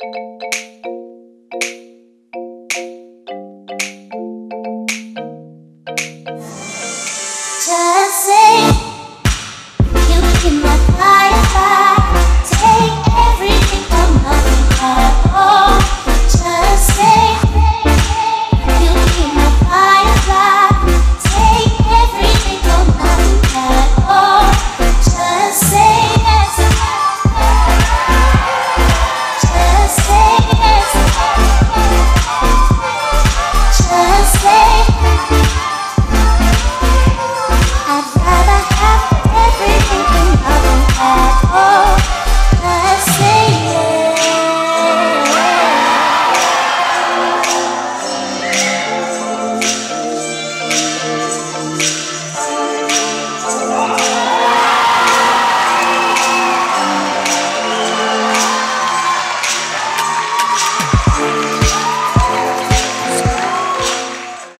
Música